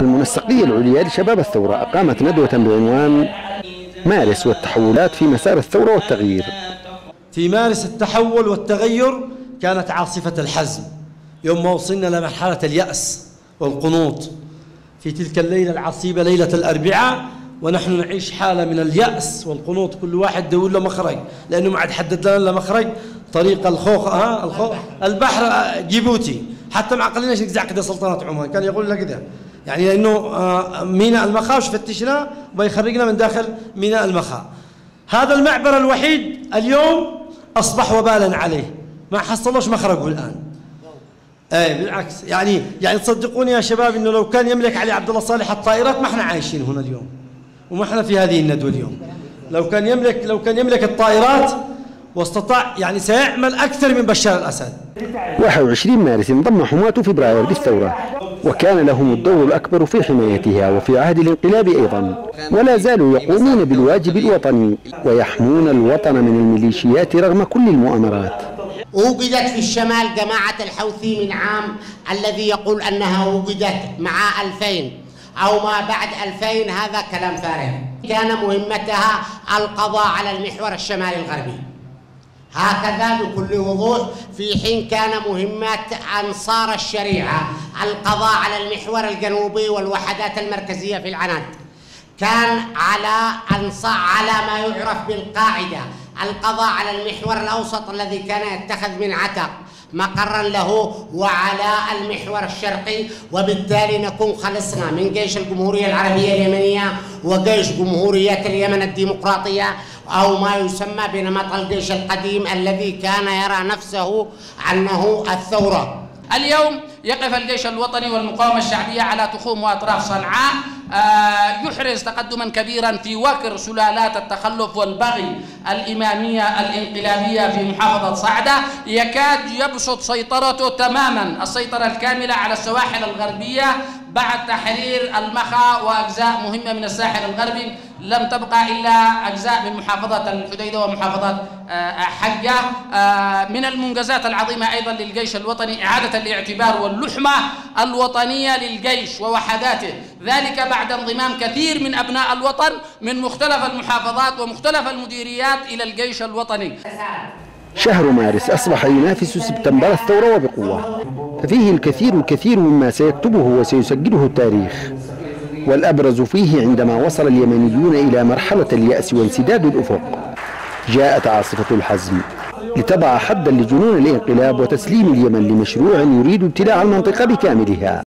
المنسقية العليا لشباب الثورة أقامت ندوة بعنوان مارس والتحولات في مسار الثورة والتغيير. في مارس التحول والتغير كانت عاصفة الحزم. يوم ما وصلنا لمرحلة اليأس والقنوط. في تلك الليلة العصيبة ليلة الأربعاء ونحن نعيش حالة من اليأس والقنوط. كل واحد دور له مخرج لأنه ما عاد حدد لنا مخرج. طريق الخوخ ها الخوخ البحر جيبوتي. حتى ما عقلناش نجزع كده سلطنة عمان كان يقول لنا كده. يعني لأنه ميناء المخا فتشنا ويخرجنا من داخل ميناء المخا هذا المعبر الوحيد اليوم أصبح وبالا عليه. ما حصلوش مخرجه الآن. إيه بالعكس. يعني يعني تصدقوني يا شباب إنه لو كان يملك علي عبد الله صالح الطائرات ما إحنا عايشين هنا اليوم. وما إحنا في هذه الندوة اليوم. لو كان يملك لو كان يملك الطائرات واستطاع يعني سيعمل أكثر من بشار الأسد. 21 مارس انضم حماة فبراير للثورة وكان لهم الدور الأكبر في حمايتها وفي عهد الانقلاب أيضا. ولا زالوا يقومون بالواجب الوطني ويحمون الوطن من الميليشيات رغم كل المؤامرات. وجدت في الشمال جماعة الحوثي من عام الذي يقول أنها وجدت مع 2000 أو ما بعد 2000 هذا كلام فارغ. كان مهمتها القضاء على المحور الشمالي الغربي. هكذا بكل وضوح في حين كان مهمات أنصار الشريعة القضاء على المحور الجنوبي والوحدات المركزية في العناد. كان على أنصار على ما يعرف بالقاعدة القضاء على المحور الأوسط الذي كان يتخذ من عتق مقرا له وعلى المحور الشرقي وبالتالي نكون خلصنا من جيش الجمهورية العربية اليمنية وجيش جمهورية اليمن الديمقراطية أو ما يسمى بنمط الجيش القديم الذي كان يرى نفسه أنه الثورة. اليوم يقف الجيش الوطني والمقاومة الشعبية على تخوم وأطراف صنعاء. آه يحرز تقدما كبيرا في وكر سلالات التخلف والبغي الإمامية الانقلابية في محافظة صعدة. يكاد يبسط سيطرته تماما. السيطرة الكاملة على السواحل الغربية بعد تحرير المخا وأجزاء مهمة من الساحل الغربي لم تبقى إلا أجزاء من محافظة الحديدة ومحافظة حجة. من المنجزات العظيمة أيضا للجيش الوطني إعادة الاعتبار واللحمة الوطنية للجيش ووحداته. ذلك بعد انضمام كثير من أبناء الوطن من مختلف المحافظات ومختلف المديريات إلى الجيش الوطني. شهر مارس أصبح ينافس سبتمبر الثورة وبقوة. ففيه الكثير الكثير مما سيكتبه وسيسجله التاريخ. والأبرز فيه عندما وصل اليمنيون إلى مرحلة اليأس وانسداد الأفق. جاءت عاصفة الحزم لتضع حدا لجنون الانقلاب وتسليم اليمن لمشروع يريد ابتلاع المنطقة بكاملها.